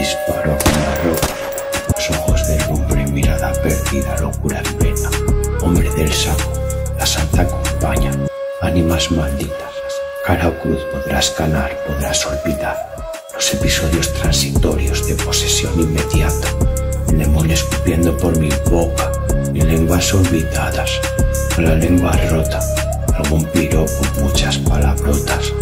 disparo con la ropa, los ojos de lumbre, mirada perdida, locura en vena, hombre del saco, la santa acompaña, ánimas malditas, cara o cruz podrás ganar, podrás olvidar, los episodios transitorios de posesión inmediata, el demonio escupiendo por mi boca, mis lenguas olvidadas, la lengua rota, algún piropo, muchas palabrotas.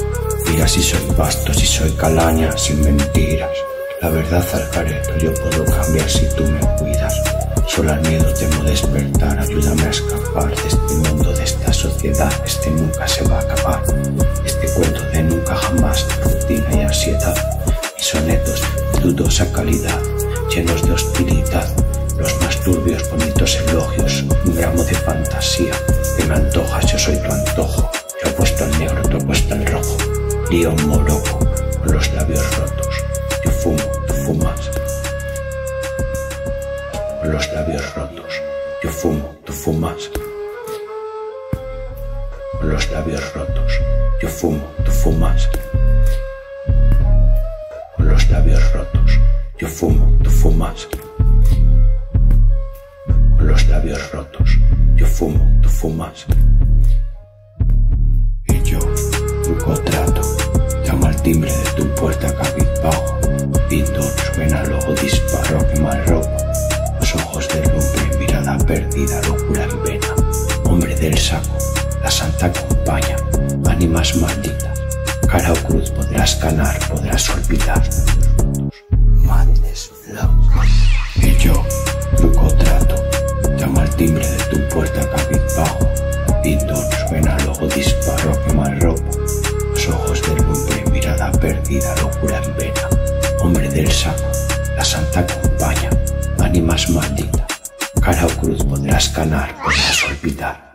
Mira si soy pasto, si soy calaña, sin mentiras. La verdad al careto, yo puedo cambiar si tú me cuidas. Solo al miedo temo despertar, ayúdame a escapar de este mundo, de esta sociedad. Este nunca se va a acabar. Este cuento de nunca jamás, rutina y ansiedad. Mis sonetos de dudosa calidad, llenos de hostilidad. Los más turbios, bonitos elogios, un gramo de fantasía. Que me antojas, yo soy tu antojo. Yo apuesto al negro, tú apuesto al rojo. Lío moroco, con los labios rotos. Yo fumo, tú fumas. Con los labios rotos. Yo fumo, tú fumas. Con los labios rotos. Yo fumo, tú fumas. Con los labios rotos. Yo fumo, tú fumas. Con los labios rotos. Yo fumo, tú fumas. Y yo, truco trato, llama al timbre de tu puerta perdida, locura en vena. Hombre del saco, la santa acompaña, ánimas malditas. Cara o cruz podrás ganar, podrás olvidar. Madness, love. Y yo, truco trato, llama al timbre de tu puerta cabizbajo. Pindor suena, luego disparo, quema ropa. Los ojos de lumbre, mirada perdida, locura en vena. Hombre del saco, la santa acompaña, ánimas malditas. Cara o cruz podrás ganar, podrás olvidar.